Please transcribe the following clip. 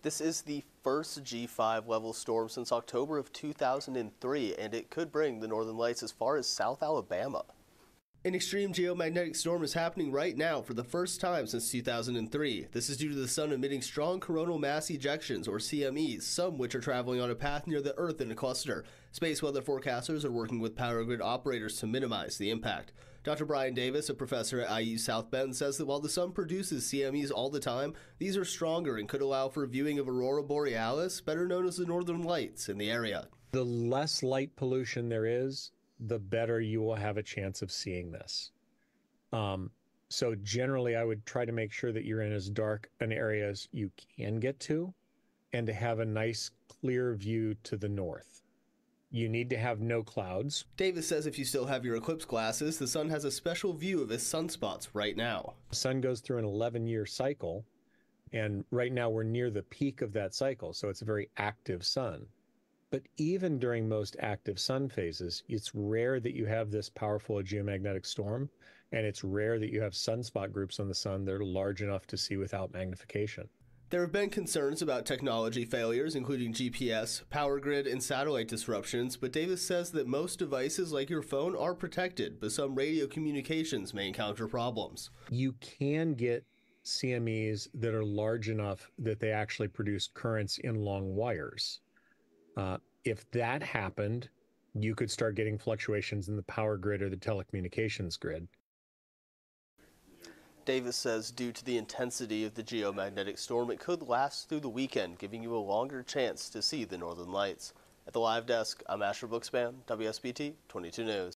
This is the first G5 level storm since October of 2003, and it could bring the northern lights as far as South Alabama. An extreme geomagnetic storm is happening right now for the first time since 2003. This is due to the sun emitting strong coronal mass ejections, or CMEs, some which are traveling on a path near the Earth in a cluster. Space weather forecasters are working with power grid operators to minimize the impact. Dr. Brian Davis, a professor at IU South Bend, says that while the sun produces CMEs all the time, these are stronger and could allow for viewing of aurora borealis, better known as the northern lights, in the area. The less light pollution there is, the better you will have a chance of seeing this. Um, so generally, I would try to make sure that you're in as dark an area as you can get to, and to have a nice clear view to the north. You need to have no clouds. Davis says if you still have your eclipse glasses, the sun has a special view of its sunspots right now. The sun goes through an 11 year cycle, and right now we're near the peak of that cycle, so it's a very active sun. But even during most active sun phases, it's rare that you have this powerful geomagnetic storm, and it's rare that you have sunspot groups on the sun that are large enough to see without magnification. There have been concerns about technology failures, including GPS, power grid, and satellite disruptions, but Davis says that most devices like your phone are protected, but some radio communications may encounter problems. You can get CMEs that are large enough that they actually produce currents in long wires. Uh, if that happened, you could start getting fluctuations in the power grid or the telecommunications grid. Davis says due to the intensity of the geomagnetic storm, it could last through the weekend, giving you a longer chance to see the northern lights. At the live desk, I'm Asher Bookspan, WSBT 22 News.